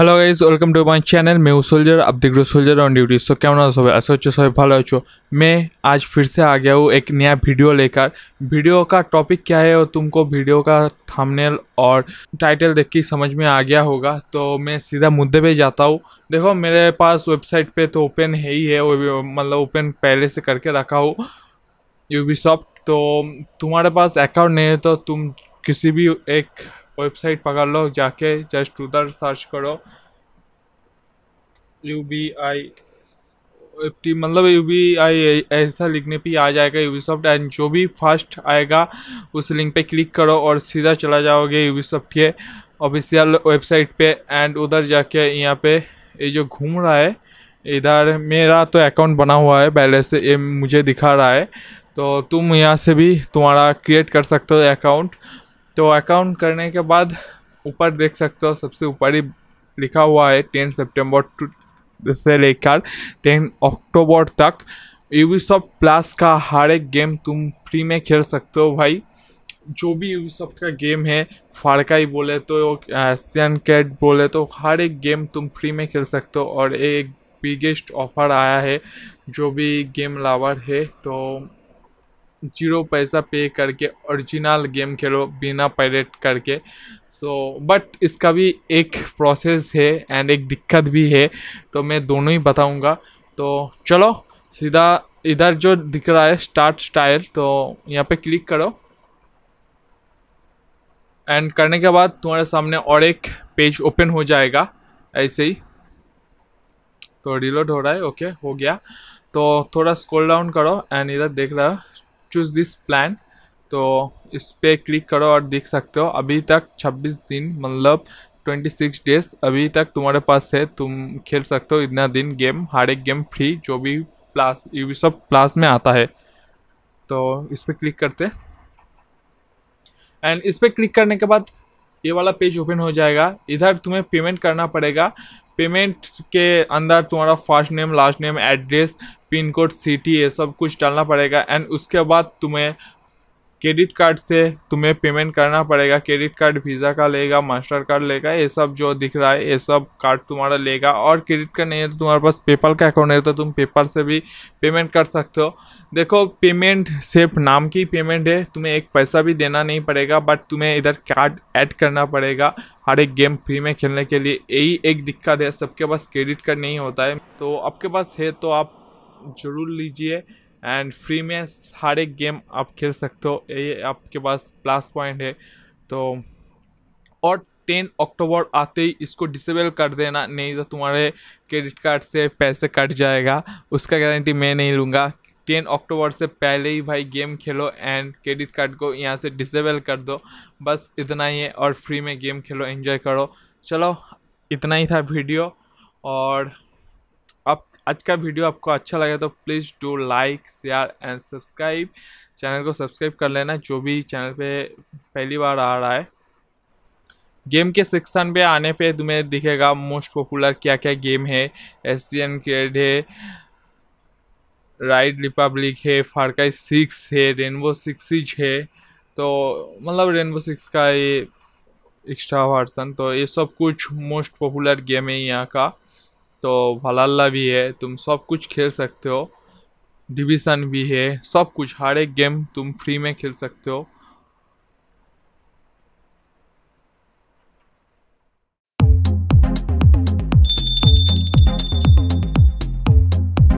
hello guys welcome to my channel मैं हूँ soldier अब देख रहे हो सोल्जर ऑन ड्यूटी सो क्या होना सब ऐसा अच्छे सब भालो अच्छो मैं आज फिर से आ गया हूँ एक नया वीडियो लेकर वीडियो का टॉपिक क्या है और तुमको वीडियो का थंबनेल और टाइटल देख के समझ में आ गया होगा तो मैं सीधा मुद्दे पे जाता हूँ देखो मेरे पास वेबसाइट पे तो ओपन है ही है वो भी मतलब ओपन पहले से करके रखा हूँ यूबीसॉफ्ट तो तुम्हारे पास अकाउंट नहीं है तो तुम किसी भी एक वेबसाइट पकड़ लो, जाके जस्ट उधर सर्च करो। यू बी आई टी मतलब यू बी आई ऐसा लिखने पे आ जाएगा यूबीसॉफ्ट एंड जो भी फ़र्स्ट आएगा, उस लिंक पे क्लिक करो और सीधा चला जाओगे यूबीसॉफ्ट के ऑफिशियल वेबसाइट पे एंड उधर जाके यहाँ पे ये जो घूम रहा है, इधर मेरा तो अकाउंट बना हुआ है, पहले से ये मुझे दिखा रहा है। तो तुम यहाँ से भी तुम्हारा क्रिएट कर सकते हो अकाउंट तो अकाउंट करने के बाद ऊपर देख सकते हो, सबसे ऊपर ही लिखा हुआ है, टेन सितंबर से लेकर टेन अक्टूबर तक। यूबीसॉफ्ट प्लस का हर एक गेम तुम फ्री में खेल सकते हो भाई। जो भी यूबीसॉफ्ट का गेम है फाड़काई बोले तो एशियन कैट बोले तो हर एक गेम तुम फ्री में खेल सकते हो। और एक बिगेस्ट ऑफ़र आया है, जो भी गेम लावर है तो ज़ीरो पैसा पे करके ओरिजिनल गेम खेलो बिना पैरेट करके। सो so, बट इसका भी एक प्रोसेस है एंड एक दिक्कत भी है तो मैं दोनों ही बताऊँगा। तो चलो सीधा इधर जो दिख रहा है स्टार्ट स्टाइल तो यहाँ पे क्लिक करो। एंड करने के बाद तुम्हारे सामने और एक पेज ओपन हो जाएगा ऐसे ही। तो रिलोड हो रहा है ओके हो गया। तो थोड़ा स्क्रॉल डाउन करो एंड इधर देख रहा चूज़ दिस प्लान तो इस पर क्लिक करो और देख सकते हो, अभी तक 26 दिन मतलब 26 डेज़ अभी तक तुम्हारे पास है, तुम खेल सकते हो इतना दिन गेम हर एक गेम फ्री जो भी प्लस ये सब प्लस में आता है। तो इस पर क्लिक करते। एंड इस पर क्लिक करने के बाद ये वाला पेज ओपन हो जाएगा। इधर तुम्हें पेमेंट करना पड़ेगा। पेमेंट के अंदर तुम्हारा first name last name address pin code city ये सब कुछ डालना पड़ेगा एंड उसके बाद तुम्हें क्रेडिट कार्ड से तुम्हें पेमेंट करना पड़ेगा, क्रेडिट कार्ड वीज़ा का लेगा मास्टर कार्ड लेगा, ये सब जो दिख रहा है, ये सब कार्ड तुम्हारा लेगा और क्रेडिट कार्ड नहीं है तो तुम्हारे पास पेपल का अकाउंट है तो तुम पेपल से भी पेमेंट कर सकते हो। देखो पेमेंट सिर्फ़ नाम की पेमेंट है, तुम्हें एक पैसा भी देना नहीं पड़ेगा बट तुम्हें इधर कार्ड ऐड करना पड़ेगा हर एक गेम फ्री में खेलने के लिए। यही एक दिक्कत है, सबके पास क्रेडिट कार्ड नहीं होता है। तो आपके पास है तो आप ज़रूर लीजिए एंड फ्री में हर एक गेम आप खेल सकते हो। ये आपके पास प्लस पॉइंट है। तो और टेन अक्टूबर आते ही इसको डिसेबल कर देना, नहीं तो तुम्हारे क्रेडिट कार्ड से पैसे कट जाएगा। उसका गारंटी मैं नहीं लूँगा। टेन अक्टूबर से पहले ही भाई game Khelo and credit card को यहाँ से डिसेबल कर दो। बस इतना ही है और फ्री में गेम खेलो एंजॉय करो। चलो, इतना ही था वीडियो और आज का वीडियो आपको अच्छा लगे तो please do like share and subscribe channel को सब्सक्राइब कर लेना, जो भी चैनल पे पहली बार आ रहा है। गेम के सेक्शन पे आने पे तुम्हें दिखेगा मोस्ट पॉपुलर क्या क्या गेम है। एशियन क्रेड है राइड रिपब्लिक है फारकाई सिक्स है रेनबो सिक्स है। तो मतलब रेनबो सिक्स का ये एक्स्ट्रा वर्सन तो ये सब कुछ मोस्ट पॉपुलर गेम है यहाँ का। तो भलाल्ला भी है, तुम सब कुछ खेल सकते हो। डिवीज़न भी है, सब कुछ, हर एक गेम तुम फ्री में खेल सकते हो।